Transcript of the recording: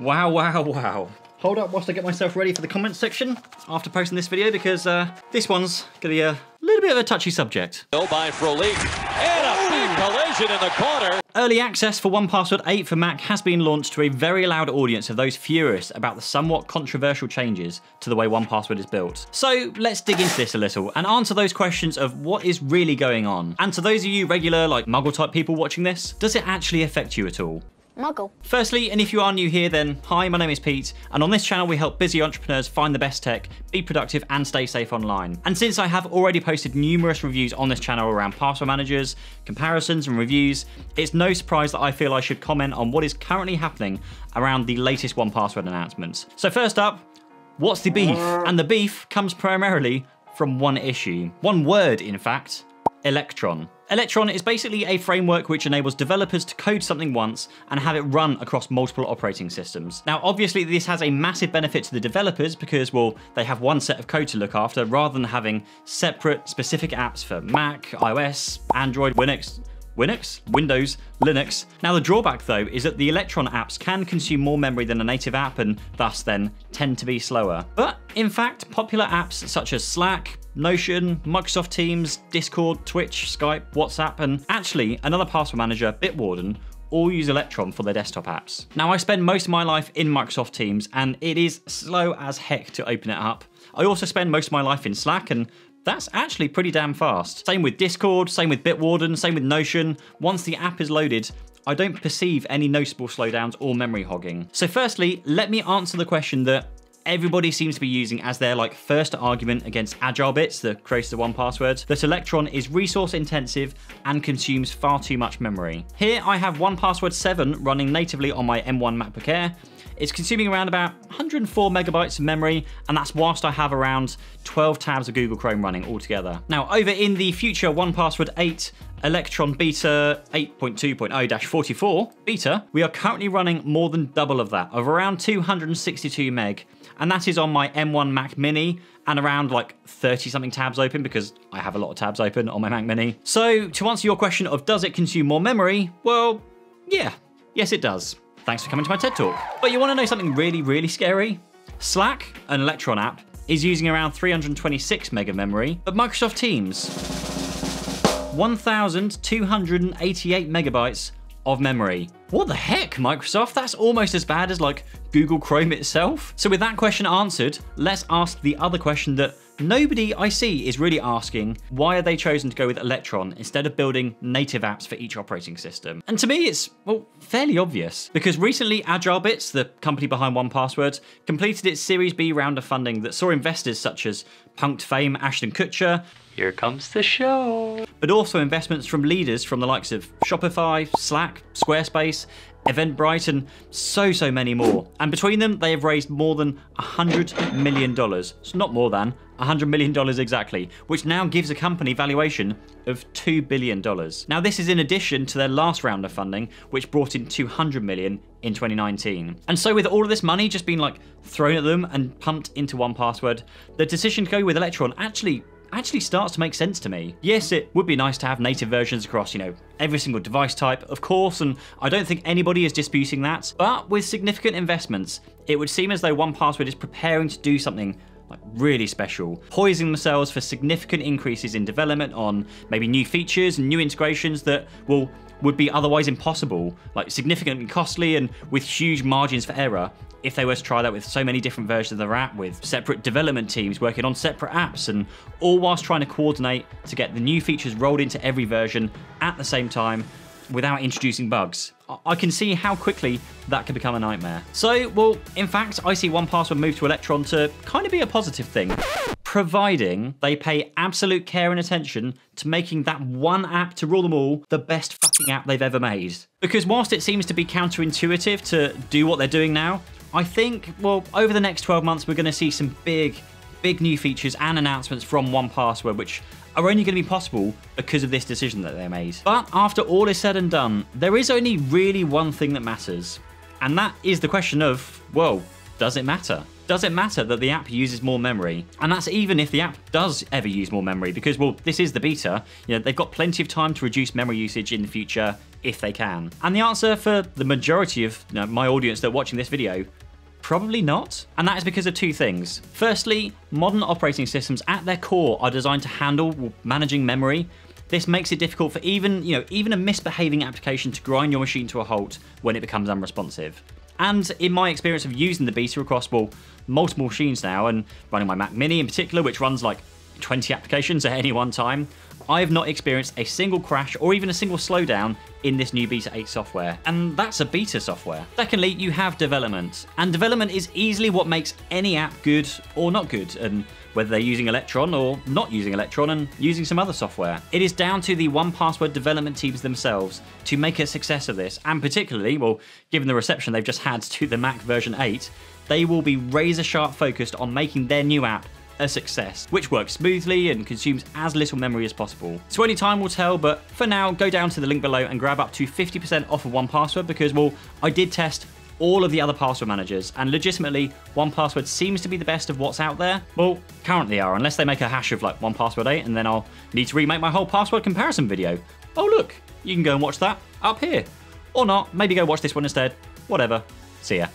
Wow, wow, wow. Hold up whilst I get myself ready for the comments section after posting this video because uh, this one's going to be a little bit of a touchy subject. Go by Frolik. And a big collision in the corner. Early access for 1Password 8 for Mac has been launched to a very loud audience of those furious about the somewhat controversial changes to the way 1Password is built. So let's dig into this a little and answer those questions of what is really going on. And to those of you regular, like muggle type people watching this, does it actually affect you at all? Muggle. Firstly, and if you are new here, then hi, my name is Pete, and on this channel we help busy entrepreneurs find the best tech, be productive, and stay safe online. And since I have already posted numerous reviews on this channel around password managers, comparisons, and reviews, it's no surprise that I feel I should comment on what is currently happening around the latest 1Password announcements. So first up, what's the beef? And the beef comes primarily from one issue. One word, in fact, Electron. Electron is basically a framework which enables developers to code something once and have it run across multiple operating systems. Now, obviously, this has a massive benefit to the developers because, well, they have one set of code to look after rather than having separate specific apps for Mac, iOS, Android, Linux, Linux, Windows, Linux. Now the drawback though is that the Electron apps can consume more memory than a native app and thus then tend to be slower. But in fact, popular apps such as Slack, Notion, Microsoft Teams, Discord, Twitch, Skype, WhatsApp, and actually another password manager, Bitwarden, all use Electron for their desktop apps. Now I spend most of my life in Microsoft Teams and it is slow as heck to open it up. I also spend most of my life in Slack and that's actually pretty damn fast. Same with Discord, same with Bitwarden, same with Notion. Once the app is loaded, I don't perceive any noticeable slowdowns or memory hogging. So firstly, let me answer the question that everybody seems to be using as their like first argument against AgileBits, the creators of 1Password, that Electron is resource intensive and consumes far too much memory. Here I have 1Password 7 running natively on my M1 MacBook Air. It's consuming around about 104 megabytes of memory, and that's whilst I have around 12 tabs of Google Chrome running altogether. Now, over in the future 1Password 8 Electron Beta 8.2.0-44 beta, we are currently running more than double of that, of around 262 meg, and that is on my M1 Mac Mini and around like 30 something tabs open because I have a lot of tabs open on my Mac Mini. So to answer your question of does it consume more memory? Well, yeah, yes it does. Thanks for coming to my TED Talk. But you wanna know something really, really scary? Slack, an Electron app, is using around 326 meg of memory, but Microsoft Teams, 1,288 megabytes of memory. What the heck, Microsoft? That's almost as bad as like Google Chrome itself. So with that question answered, let's ask the other question that nobody I see is really asking, why are they chosen to go with Electron instead of building native apps for each operating system? And to me, it's, well, fairly obvious, because recently AgileBits, the company behind 1Password, completed its Series B round of funding that saw investors such as Punked fame Ashton Kutcher, here comes the show. But also investments from leaders from the likes of Shopify, Slack, Squarespace, Eventbrite, and so, so many more. And between them, they have raised more than $100 million. It's not more than $100 million exactly, which now gives a company valuation of $2 billion. Now, this is in addition to their last round of funding, which brought in 200 million in 2019. And so with all of this money just being like thrown at them and pumped into 1Password, the decision to go with Electron actually actually starts to make sense to me. Yes, it would be nice to have native versions across, you know, every single device type, of course, and I don't think anybody is disputing that, but with significant investments, it would seem as though 1Password is preparing to do something like really special, poising themselves for significant increases in development on maybe new features and new integrations that will would be otherwise impossible, like significantly costly and with huge margins for error if they were to try that with so many different versions of the app with separate development teams working on separate apps and all whilst trying to coordinate to get the new features rolled into every version at the same time without introducing bugs. I can see how quickly that could become a nightmare. So, well, in fact, I see 1Password move to Electron to kind of be a positive thing providing they pay absolute care and attention to making that one app to rule them all the best fucking app they've ever made. Because whilst it seems to be counterintuitive to do what they're doing now, I think, well, over the next 12 months, we're going to see some big, big new features and announcements from 1Password, which are only going to be possible because of this decision that they made. But after all is said and done, there is only really one thing that matters. And that is the question of, well, does it matter? Does it matter that the app uses more memory? And that's even if the app does ever use more memory, because, well, this is the beta. You know, they've got plenty of time to reduce memory usage in the future if they can. And the answer for the majority of you know, my audience that are watching this video Probably not. And that is because of two things. Firstly, modern operating systems at their core are designed to handle managing memory. This makes it difficult for even, you know, even a misbehaving application to grind your machine to a halt when it becomes unresponsive. And in my experience of using the beta across, well, multiple machines now, and running my Mac Mini in particular, which runs like 20 applications at any one time, I have not experienced a single crash or even a single slowdown in this new Beta 8 software, and that's a beta software. Secondly, you have development, and development is easily what makes any app good or not good, and whether they're using Electron or not using Electron and using some other software. It is down to the 1Password development teams themselves to make a success of this, and particularly, well, given the reception they've just had to the Mac version 8, they will be razor sharp focused on making their new app a success, which works smoothly and consumes as little memory as possible. So only time will tell, but for now, go down to the link below and grab up to 50% off of 1Password because, well, I did test all of the other password managers, and legitimately, 1Password seems to be the best of what's out there. Well, currently are, unless they make a hash of like 1Password 8, and then I'll need to remake my whole password comparison video. Oh look, you can go and watch that up here. Or not, maybe go watch this one instead. Whatever. See ya.